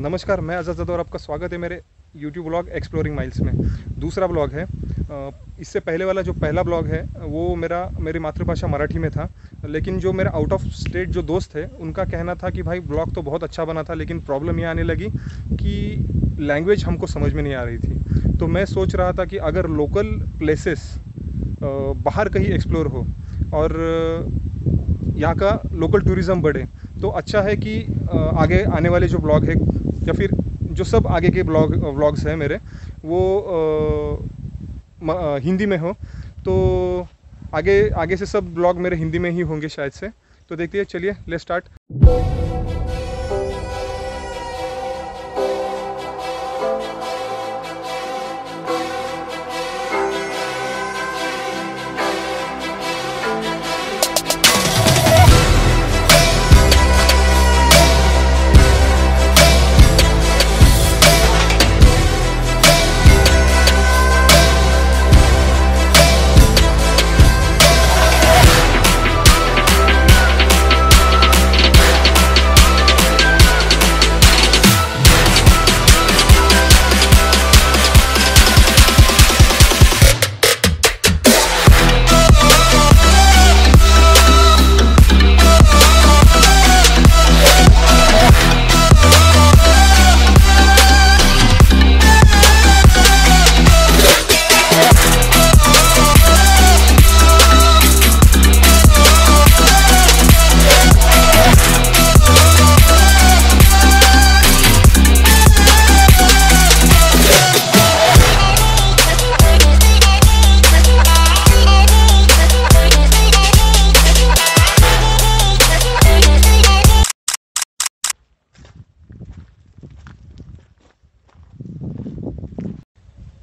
नमस्कार, मैं आज़ाद और आपका स्वागत है मेरे YouTube ब्लॉग एक्सप्लोरिंग माइल्स में। दूसरा ब्लॉग है। इससे पहले वाला जो पहला ब्लॉग है, वो मेरा, मेरी मातृभाषा मराठी में था, लेकिन जो मेरा आउट ऑफ़ स्टेट जो दोस्त थे उनका कहना था कि भाई ब्लॉग तो बहुत अच्छा बना था, लेकिन प्रॉब्लम ये आने लगी कि लैंग्वेज हमको समझ में नहीं आ रही थी। तो मैं सोच रहा था कि अगर लोकल प्लेसेस बाहर कहीं एक्सप्लोर हो, और, यहाँ का लोकल टूरिज़्म बढ़े तो अच्छा है कि आगे आने वाले जो ब्लॉग है या फिर जो सब आगे के ब्लॉग व्लॉग्स हैं मेरे वो आ, हिंदी में हो। तो आगे आगे से सब ब्लॉग मेरे हिंदी में ही होंगे शायद से। तो देखिए चलिए ले स्टार्ट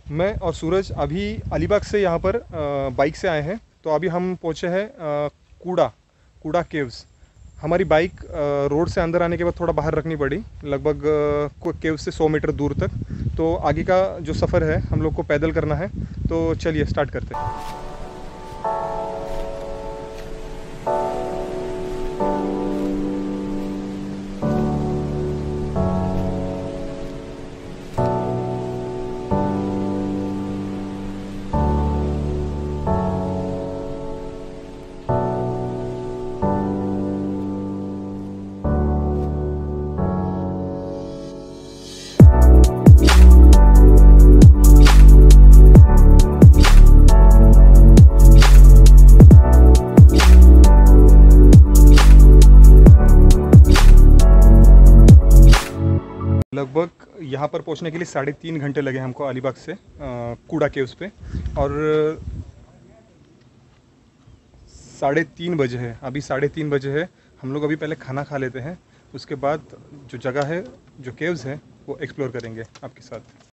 मैं और सूरज अभी अलीबाग से यहाँ पर बाइक से आए हैं। तो अभी हम पहुँचे हैं कूड़ा कूड़ा केव्स हमारी बाइक रोड से अंदर आने के बाद थोड़ा बाहर रखनी पड़ी, लगभग केव से 100 मीटर दूर तक। तो आगे का जो सफ़र है, हम लोग को पैदल करना है। तो चलिए स्टार्ट करते हैं। लगभग यहाँ पर पहुँचने के लिए साढ़े तीन घंटे लगे हमको अलीबाग से कूड़ा केव्स पे। और साढ़े तीन बजे है, अभी साढ़े तीन बजे है। हम लोग अभी पहले खाना खा लेते हैं, उसके बाद जो जगह है, जो केव्स है, वो एक्सप्लोर करेंगे आपके साथ।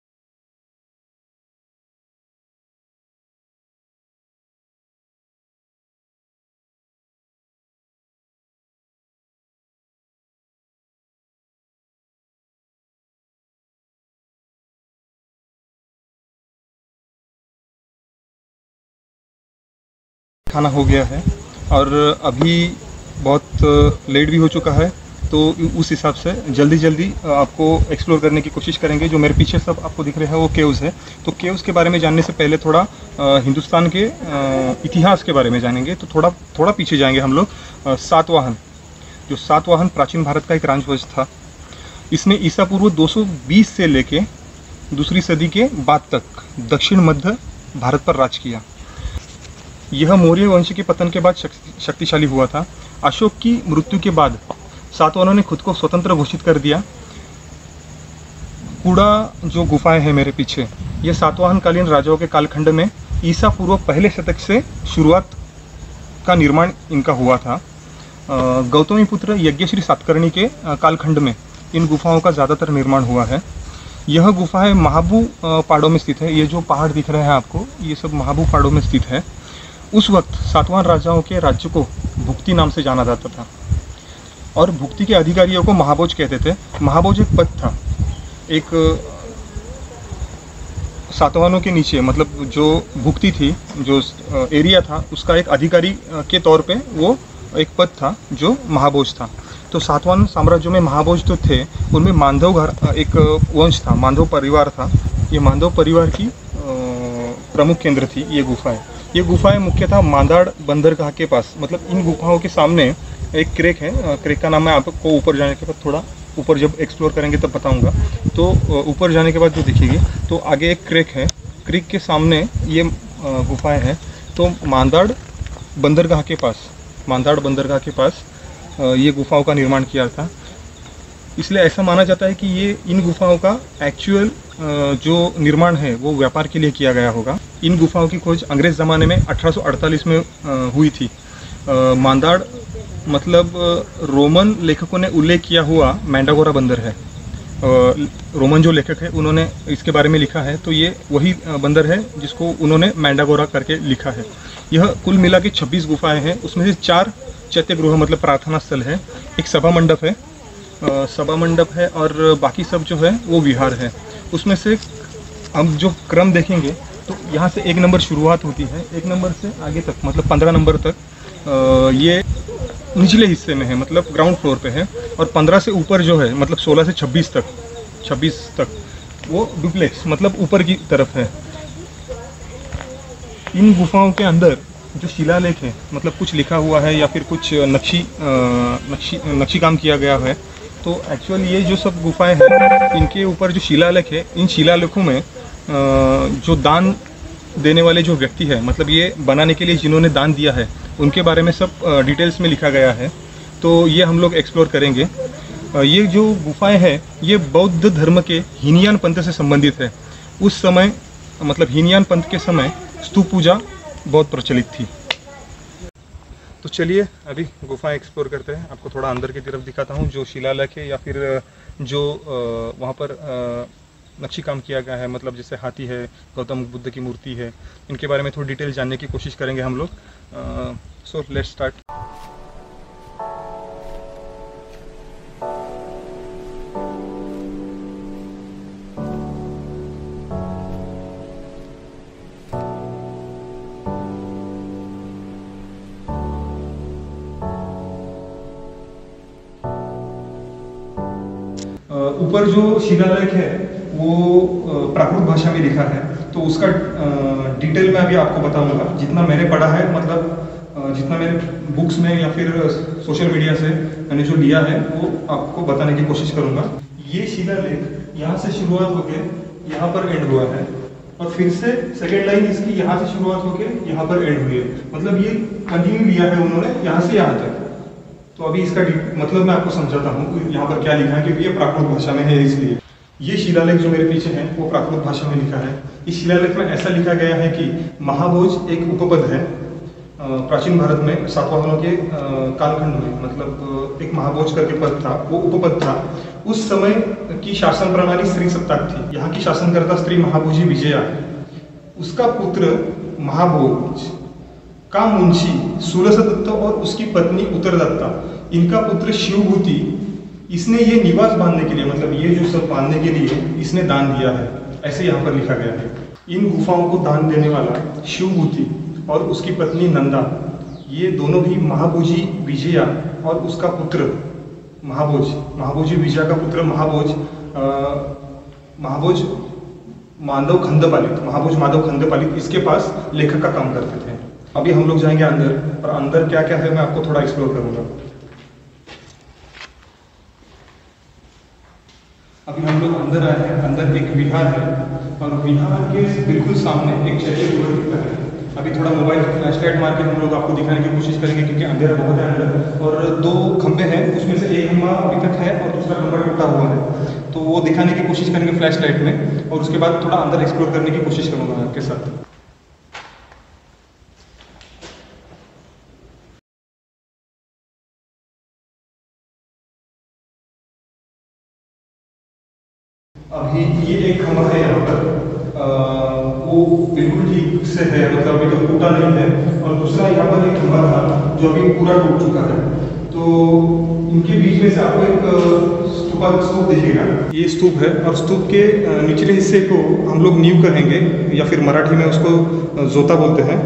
खाना हो गया है और अभी बहुत लेट भी हो चुका है तो उस हिसाब से जल्दी जल्दी आपको एक्सप्लोर करने की कोशिश करेंगे। जो मेरे पीछे सब आपको दिख रहे हैं वो केव्स है। तो केव्स के बारे में जानने से पहले थोड़ा हिंदुस्तान के इतिहास के बारे में जानेंगे। तो थोड़ा थोड़ा पीछे जाएँगे हम लोग। सातवाहन। जो सातवाहन प्राचीन भारत का एक राजवंश था। इसने ईसा पूर्व 220 से लेके दूसरी सदी के बाद तक दक्षिण मध्य भारत पर राज किया। यह मौर्य वंश के पतन के बाद शक्तिशाली हुआ था। अशोक की मृत्यु के बाद सातवाहनों ने खुद को स्वतंत्र घोषित कर दिया। कूड़ा जो गुफाएँ हैं मेरे पीछे, ये सातवाहन कालीन राजाओं के कालखंड में ईसा पूर्व पहले शतक से शुरुआत का निर्माण इनका हुआ था। गौतमी पुत्र यज्ञश्री सातकर्णी के कालखंड में इन गुफाओं का ज़्यादातर निर्माण हुआ है। यह गुफाएँ महाबू पहाड़ों में स्थित है। ये जो पहाड़ दिख रहे हैं आपको, ये सब महाबू पहाड़ों में स्थित है। उस वक्त सातवाहन राजाओं के राज्य को भुक्ति नाम से जाना जाता था। और भुक्ति के अधिकारियों को महाभोज कहते थे। महाभोज एक पद था। एक सातवाहनों के नीचे मतलब जो भुक्ति थी, जो एरिया था, उसका एक अधिकारी के तौर पे वो एक पद था, जो महाभोज था। तो सातवान साम्राज्य में महाभोज तो थे, उनमें मांधव घर एक वंश था, मांधव परिवार था। ये मांधव परिवार की प्रमुख केंद्र थी, ये गुफाएँ। ये गुफाएँ मुख्यतः मांदाड़ बंदरगाह के पास। मतलब इन गुफाओं के सामने एक क्रेक है। क्रेक का नाम मैं आपको ऊपर जाने के बाद थोड़ा ऊपर जब एक्सप्लोर करेंगे तब बताऊँगा। तो ऊपर जाने के बाद जो दिखेगी तो आगे एक क्रेक है। क्रिक के सामने ये गुफाएँ हैं। तो मांदाड़ बंदरगाह के पास, मांदाड़ बंदरगाह के पास ये गुफाओं का निर्माण किया था। इसलिए ऐसा माना जाता है कि ये इन गुफाओं का एक्चुअल जो निर्माण है, वो व्यापार के लिए किया गया होगा। इन गुफाओं की खोज अंग्रेज़ ज़माने में 1848 में हुई थी। मांदाड़ मतलब रोमन लेखकों ने उल्लेख किया हुआ मैंडागोरा बंदर है। रोमन जो लेखक है, उन्होंने इसके बारे में लिखा है तो ये वही बंदर है जिसको उन्होंने मैंडागोरा करके लिखा है। यह कुल मिला के 26 गुफाएँ हैं, उसमें से चार चैत्य गृह मतलब प्रार्थना स्थल है, एक सभा मंडप है सभा मंडप है और बाकी सब जो है, वो विहार है। उसमें से हम जो क्रम देखेंगे तो यहाँ से एक नंबर शुरुआत होती है। एक नंबर से आगे तक मतलब पंद्रह नंबर तक ये निचले हिस्से में है मतलब ग्राउंड फ्लोर पे है। और पंद्रह से ऊपर जो है मतलब सोलह से छब्बीस तक छब्बीस तक, वो डुप्लेक्स मतलब ऊपर की तरफ़ है। इन गुफाओं के अंदर जो शिलालेख है मतलब कुछ लिखा हुआ है या फिर कुछ नक्शी नक्शी नक्शी काम किया गया है तो एक्चुअली ये जो सब गुफाएँ हैं, इनके ऊपर जो शिलालेख है, इन शिलालेखों में जो दान देने वाले जो व्यक्ति है मतलब ये बनाने के लिए जिन्होंने दान दिया है, उनके बारे में सब डिटेल्स में लिखा गया है। तो ये हम लोग एक्सप्लोर करेंगे। ये जो गुफाएँ हैं, ये बौद्ध धर्म के हीनियान पंथ से संबंधित है। उस समय मतलब हीनियान पंथ के समय स्तूप पूजा बहुत प्रचलित थी। तो चलिए, अभी गुफा एक्सप्लोर करते हैं। आपको थोड़ा अंदर की तरफ़ दिखाता हूँ, जो शिलालेख है या फिर जो वहाँ पर नक्शी काम किया गया है। मतलब जैसे हाथी है, गौतम बुद्ध की मूर्ति है। इनके बारे में थोड़ी डिटेल जानने की कोशिश करेंगे हम लोग। सो लेट्स स्टार्ट जो शिलालेख है, वो प्राकृत भाषा में लिखा है तो उसका डिटेल में अभी आपको बताऊँगा। जितना मैंने पढ़ा है मतलब जितना मैंने बुक्स में या फिर सोशल मीडिया से मैंने जो लिया है, वो आपको बताने की कोशिश करूँगा। ये शिलालेख यहाँ से शुरुआत होकर यहाँ पर एंड हुआ है और फिर से सेकेंड लाइन इसकी यहाँ से शुरुआत होकर यहाँ पर एंड हुई है। मतलब ये कंटिन्यू लिया है उन्होंने यहाँ से यहाँ तक। तो अभी इसका मतलब मैं आपको समझाता हूँ यहाँ पर क्या लिखा है, क्योंकि ये प्राकृत भाषा में है इसलिए। ये शिलालेख जो मेरे पीछे है, वो प्राकृत भाषा में लिखा है। इस शिलालेख में ऐसा लिखा गया है कि महाभोज एक उपपद है प्राचीन भारत में सातवाहनों के कालखंड में मतलब एक महाभोज करके पद था, वो उपपद था। उस समय की शासन प्रणाली स्त्री सत्ताक थी। यहाँ की शासनकर्ता स्त्री महाभोजी विजया। उसका पुत्र महाभोज का मुंशी सूरस दत्त और उसकी पत्नी उत्तर दत्ता इनका पुत्र शिवभूति। इसने ये निवास बांधने के लिए मतलब ये जो सब बांधने के लिए इसने दान दिया है, ऐसे यहाँ पर लिखा गया है। इन गुफाओं को दान देने वाला शिवभूति और उसकी पत्नी नंदा। ये दोनों भी महाभोजी विजया और उसका पुत्र महाभोज। महाभोजी विजया का पुत्र महाभोज महाभोज माधव खंडपालित, महाभोज माधव खंडपालित इसके पास लेखक का काम करते थे। अभी हम लोग जाएँगे अंदर, और अंदर क्या क्या है मैं आपको थोड़ा एक्सप्लोर करूँगा। अभी हम लोग अंदर आए हैं, अंदर एक विहार है, और विहार के बिल्कुल सामने एक रिवर दिखता है। अभी थोड़ा मोबाइल फ्लैश लाइट मार के हम लोग आपको दिखाने की कोशिश करेंगे, क्योंकि अंधेरा बहुत है अंदर, और दो खंबे हैं, उसमें से एक खंबा अभी तक है, और दूसरा खंबा टूटा हुआ है। तो वो दिखाने की कोशिश करेंगे फ्लैश लाइट में, और उसके बाद थोड़ा अंदर एक्सप्लोर करने की कोशिश करूँगा आपके साथ। अभी ये एक खंभा है यहाँ पर। वो बिल्कुल ठीक से है मतलब अभी तो टूटा नहीं है। और दूसरा यहाँ पर एक खंभा था, जो अभी पूरा टूट चुका है। तो इनके बीच में से आपको एक स्तूपा दिखेगा। ये स्तूप है, और स्तूप के निचले हिस्से को हम लोग नींव कहेंगे, या फिर मराठी में उसको जोता बोलते हैं।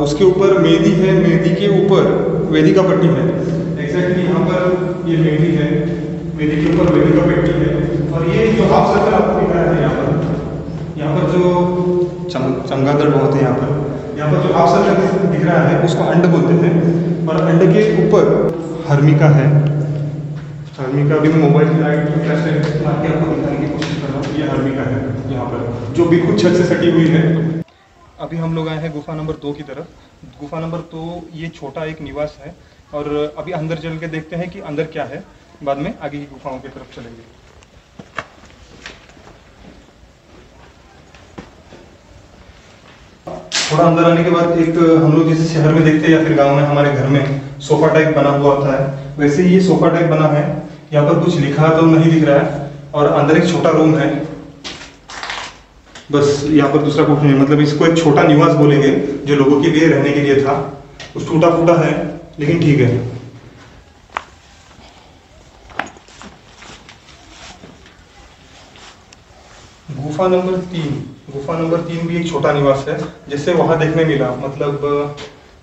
उसके ऊपर मेहंदी है, मेहंदी के ऊपर वेदी का पट्टी है। एग्जैक्टली यहाँ पर ये मेहंदी है, मेहंदी के ऊपर वेदी का पट्टी है। और ये जो हाफ़ सर्कल आपको दिख रहा है यहाँ पर यहाँ पर जो चम चमगादड़ बहुत है यहाँ पर। यहाँ पर जो हाफ़ सर्कल दिख रहा है उसको अंड बोलते हैं। और अंड के ऊपर हर्मिका है। हर्मिका अभी मैं मोबाइल की लाइट फ्लैश लाइट आपको दिखाने की कोशिश कर रहा हूँ। ये हर्मिका है यहाँ पर जो बिल्कुल छत से सटी हुई है। अभी हम लोग आए हैं गुफा नंबर दो की तरफ़। गुफा नंबर दो ये छोटा एक निवास है। और अभी अंदर चल के देखते हैं कि अंदर क्या है। बाद में आगे की गुफाओं की तरफ़ चलेंगे। थोड़ा अंदर आने के बाद एक हम लोग जैसे शहर में देखते हैं या फिर गाँव में, हमारे घर में सोफा टाइप बना हुआ होता है। वैसे ये सोफा टाइप बना है। यहाँ पर कुछ लिखा तो नहीं दिख रहा है और अंदर एक छोटा रूम है। बस यहाँ पर दूसरा कुछ नहीं मतलब इसको एक छोटा निवास बोलेंगे जो लोगों के लिए, रहने के लिए था। कुछ टूटा फूटा है, लेकिन ठीक है। गुफा नंबर तीन। गुफा नंबर तीन भी एक छोटा निवास है, जैसे वहाँ देखने मिला मतलब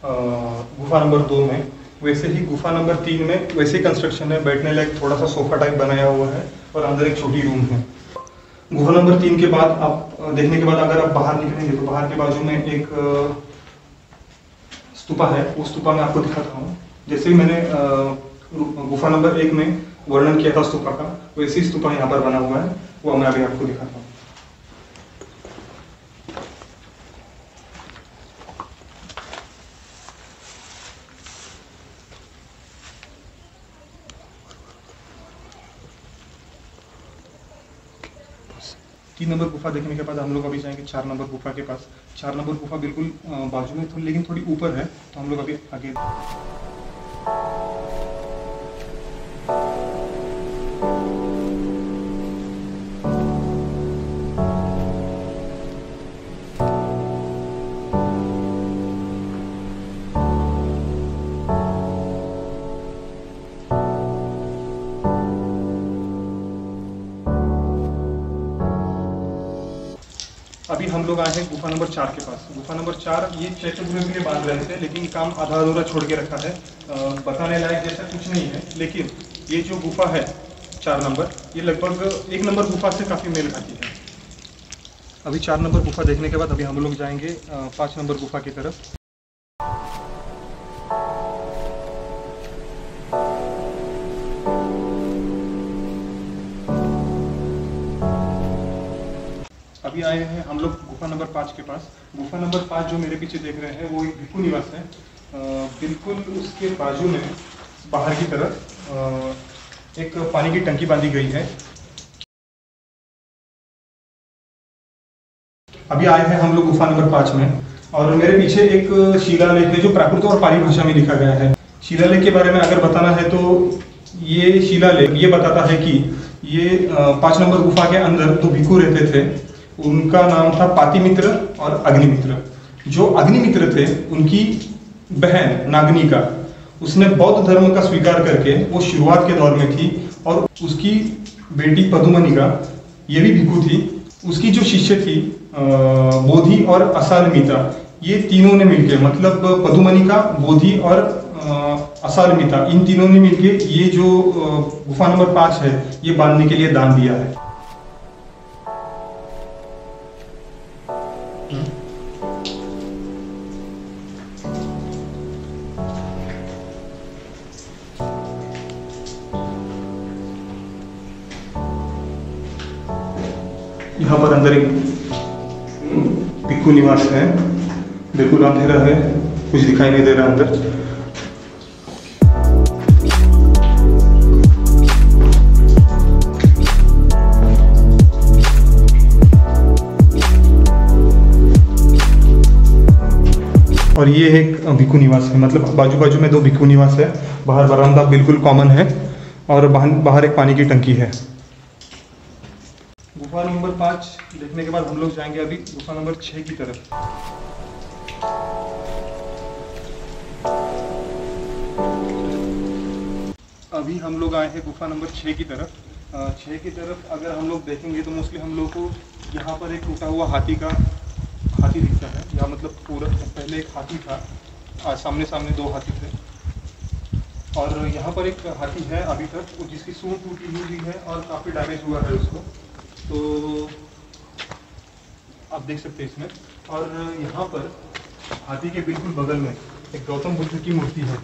गुफा नंबर दो में। वैसे ही गुफा नंबर तीन में वैसे कंस्ट्रक्शन है, बैठने लायक थोड़ा सा सोफा टाइप बनाया हुआ है और अंदर एक छोटी रूम है। गुफा नंबर तीन के बाद आप देखने के बाद अगर आप बाहर निकलेंगे तो बाहर के बाजू में एक स्तूपा है। उस स्तूपा में आपको दिखाता हूँ। जैसे ही मैंने गुफा नंबर एक में वर्णन किया था स्तूपा का, वैसे ही स्तूपा यहाँ पर बना हुआ है। वो मैं अभी आपको दिखाता हूँ। तीन नंबर गुफा देखने के बाद हम लोग अभी जाएँगे चार नंबर गुफा के पास। चार नंबर गुफा बिल्कुल बाजू में थोड़ी लेकिन थोड़ी ऊपर है तो हम लोग अभी आगे अभी हम लोग आए हैं गुफा नंबर चार के पास। गुफा नंबर चार, ये चैत्यगृह के लिए बाँध रहे थे, लेकिन काम आधा अधूरा छोड़ के रखा है। बताने लायक जैसा कुछ नहीं है, लेकिन ये जो गुफा है, चार नंबर, ये लगभग एक नंबर गुफा से काफ़ी मेल खाती है। अभी चार नंबर गुफा देखने के बाद अभी हम लोग जाएँगे पाँच नंबर गुफा की तरफ़। आए हैं हम लोग गुफा नंबर पाँच के पास। गुफा नंबर पाँच जो मेरे पीछे देख रहे हैं, वो एक भिक्खू निवास है। बिल्कुल उसके बाजू में, बाहर की तरफ़ एक पानी की टंकी बांधी गई है। अभी आए हैं हम लोग गुफा नंबर पाँच में। और मेरे पीछे एक शिलालेख है, जो प्राकृत और पाली भाषा में लिखा गया है। शिलालेख के बारे में अगर बताना है तो ये शिलालेख, ये बताता है कि ये पाँच नंबर गुफा के अंदर दो भिक्खू रहते थे। उनका नाम था पातिमित्र और अग्निमित्र। जो अग्निमित्र थे, उनकी बहन नागनिका उसने बौद्ध धर्म का स्वीकार करके वो शुरुआत के दौर में थी और उसकी बेटी पदुमनिका ये भी भिक्खू थी, उसकी जो शिष्य थी बोधि और असालमिता, ये तीनों ने मिलके मतलब पदुमनी का, बोधि और असालमिता, इन तीनों ने मिलके ये जो गुफा नंबर पाँच है, ये बांधने के लिए दान दिया है। यहाँ पर अंदर एक पिक्कू निवास है। बिल्कुल अंधेरा है। कुछ दिखाई नहीं दे रहा अंदर। और ये एक भिक्खू निवास है। मतलब बाजू बाजू में दो भिक्खू निवास है। बाहर बरामदा बिल्कुल कॉमन है। और बाहर एक पानी की टंकी है। गुफा नंबर पाँच देखने के बाद हम लोग जाएँगे अभी गुफा नंबर छः की तरफ़। अभी हम लोग आए हैं गुफा नंबर छः की तरफ़। छः की तरफ़ अगर हम लोग देखेंगे तो मोस्टली हम लोग को यहाँ पर एक टूटा हुआ हाथी का हाथी दिखता है। या मतलब पूरा पहले एक हाथी था। आज सामने सामने दो हाथी थे। और यहाँ पर एक हाथी है अभी तक जिसकी सूंड टूटी हुई है और काफ़ी डैमेज हुआ है उसको। तो आप देख सकते हैं इसमें। और यहाँ पर हाथी के बिल्कुल बगल में एक गौतम बुद्ध की मूर्ति है।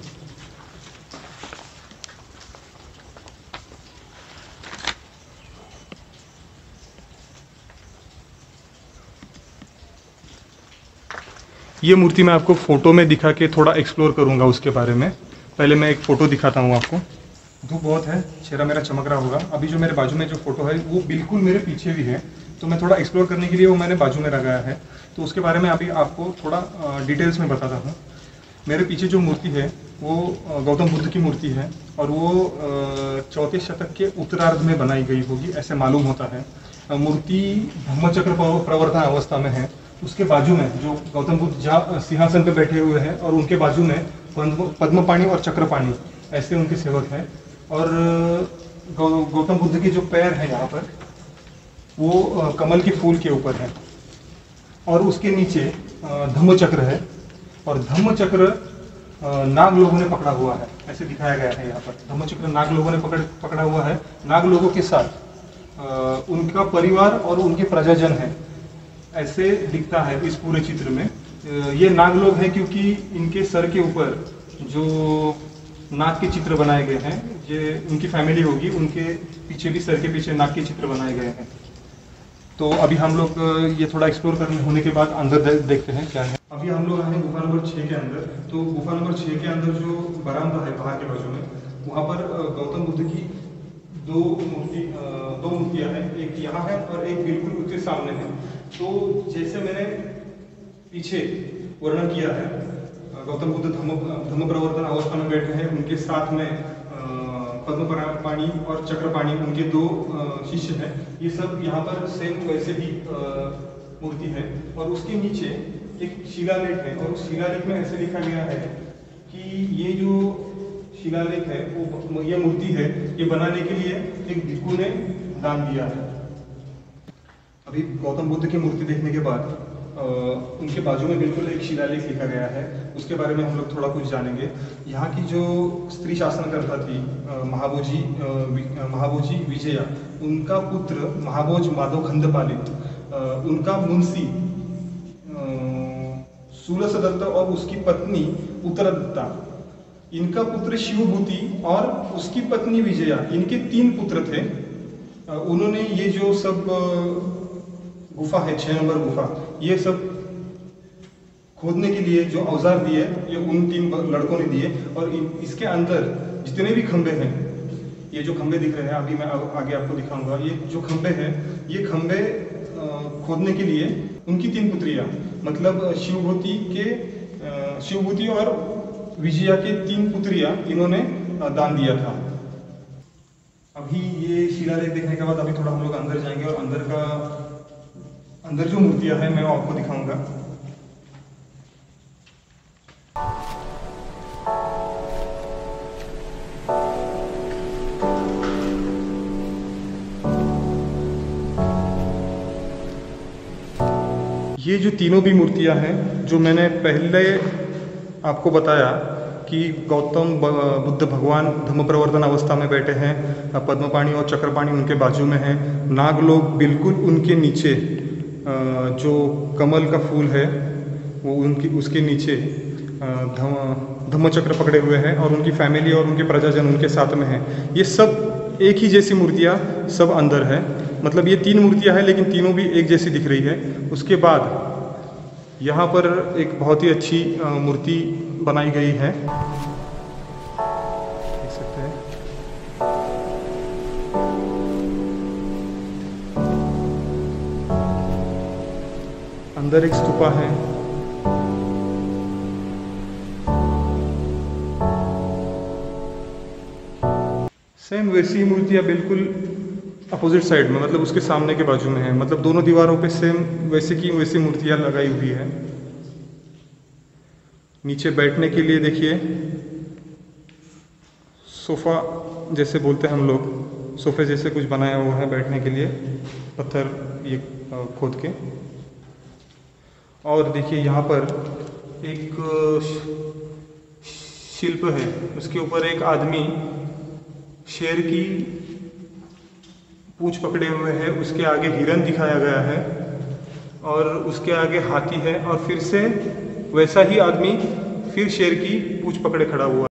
ये मूर्ति मैं आपको फ़ोटो में दिखा के थोड़ा एक्सप्लोर करूँगा उसके बारे में। पहले मैं एक फ़ोटो दिखाता हूँ आपको। धूप बहुत है, चेहरा मेरा चमक रहा होगा। अभी जो मेरे बाजू में जो फ़ोटो है, वो बिल्कुल मेरे पीछे भी है। तो मैं थोड़ा एक्सप्लोर करने के लिए वो मैंने बाजू में लगाया है। तो उसके बारे में अभी आपको थोड़ा डिटेल्स में बताता हूँ। मेरे पीछे जो मूर्ति है, वो गौतम बुद्ध की मूर्ति है और वो चौथे शतक के उत्तरार्ध में बनाई गई होगी, ऐसे मालूम होता है। मूर्ति धम्मचक्र प्रवर्तन अवस्था में है। उसके बाजू में जो गौतम बुद्ध जहाँ सिंहासन पर बैठे हुए हैं और उनके बाजू में पद्म पाणी और चक्रपाणी, ऐसे उनके सेवक हैं। और गौतम बुद्ध के जो पैर हैं यहाँ पर, वो कमल के फूल के ऊपर है। और उसके नीचे धम्म चक्र है। और धम्म चक्र नाग लोगों ने पकड़ा हुआ है। ऐसे दिखाया गया है यहाँ पर। धम्म चक्र नाग लोगों ने पकड़, पकड़ा हुआ है। नाग लोगों के साथ उनका परिवार और उनके प्रजाजन है। ऐसे दिखता है इस पूरे चित्र में। ये नाग लोग हैं क्योंकि इनके सर के ऊपर जो नाग के चित्र बनाए गए हैं। ये उनकी फैमिली होगी, उनके पीछे भी सर के पीछे नाक के चित्र बनाए गए हैं। तो अभी हम लोग ये थोड़ा एक्सप्लोर करने, होने के बाद अंदर देखते हैं क्या है। अभी हम लोग आए गुफा नंबर छः के अंदर। तो गुफा नंबर छः के अंदर जो बरामदा है, बाहर के बाजू में, वहाँ पर गौतम बुद्ध की दो मूर्ति दो मूर्तियाँ हैं। एक यहाँ है और एक बिल्कुल उसके सामने है। तो जैसे मैंने पीछे वर्णन किया है गौतम बुद्ध धर्म प्रवर्तन अवस्था में बैठे हैं। उनके साथ में पद्म पाणी और चक्रपाणी, उनके दो शिष्य हैं। ये सब यहाँ पर सेम वैसे ही मूर्ति है। और उसके नीचे एक शिलालेख है। और उस शिलालेख में ऐसे लिखा गया है कि ये जो शिलालेख है, वो ये मूर्ति है, ये बनाने के लिए एक भिक्खु ने दान दिया है। अभी गौतम बुद्ध की मूर्ति देखने के बाद उनके बाजू में बिल्कुल एक शिलालेख लिखा गया है। उसके बारे में हम लोग थोड़ा कुछ जानेंगे। यहाँ की जो स्त्री शासन करता थी महाभोजी महाभोजी विजया, उनका पुत्र महाभोज माधव खंडपालित उनका मुंशी सूरस दत्त और उसकी पत्नी उत्तरदत्ता। इनका पुत्र शिवभूति और उसकी पत्नी विजया, इनके तीन पुत्र थे। उन्होंने ये जो सब गुफा है, छह नंबर गुफा ये सब खोदने के लिए जो औज़ार दिए, ये उन तीन लड़कों ने दिए और इसके अंदर जितने भी खंबे हैं, ये जो खंबे दिख रहे हैं, अभी मैं आगे आपको दिखाऊँगा, ये जो खंबे हैं, ये खंबे खोदने के लिए उनकी तीन पुत्रियाँ मतलब शिवभूति के शिवभूति और विजया के तीन पुत्रियाँ इन्होंने दान दिया था। अभी ये शिलालेख देखने के बाद अभी थोड़ा हम लोग अंदर जाएँगे और अंदर का अंदर जो मूर्तियाँ हैं, मैं आपको दिखाऊँगा। ये जो तीनों भी मूर्तियाँ हैं, जो मैंने पहले आपको बताया कि गौतम बुद्ध भगवान धर्म प्रवर्तन अवस्था में बैठे हैं, पद्मपाणी और चक्रपाणी उनके बाजू में हैं नाग लोग बिल्कुल उनके नीचे जो कमल का फूल है, वो उनकी, उसके नीचे धम्म चक्र पकड़े हुए हैं और उनकी फैमिली और उनके प्रजाजन उनके साथ में हैं। ये सब एक ही जैसी मूर्तियाँ सब अंदर है। मतलब ये तीन मूर्तियाँ हैं, लेकिन तीनों भी एक जैसी दिख रही है। उसके बाद यहाँ पर एक बहुत ही अच्छी मूर्ति बनाई गई है। अंदर एक स्तूपा है सेम वैसी मूर्तियाँ बिल्कुल अपोजिट साइड में मतलब उसके सामने के बाजू में है। मतलब दोनों दीवारों पे सेम वैसे की वैसी मूर्तियाँ लगाई हुई है। नीचे बैठने के लिए देखिए, सोफ़ा जैसे बोलते हैं हम लोग, सोफ़े जैसे कुछ बनाया हुआ है बैठने के लिए, पत्थर ये, खोद के। और देखिए यहाँ पर एक शिल्प है। उसके ऊपर एक आदमी शेर की पूछ पकड़े हुए है। उसके आगे हिरन दिखाया गया है और उसके आगे हाथी है और फिर से वैसा ही आदमी फिर शेर की पूछ पकड़े खड़ा हुआ